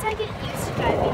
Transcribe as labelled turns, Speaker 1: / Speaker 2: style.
Speaker 1: once I get used to driving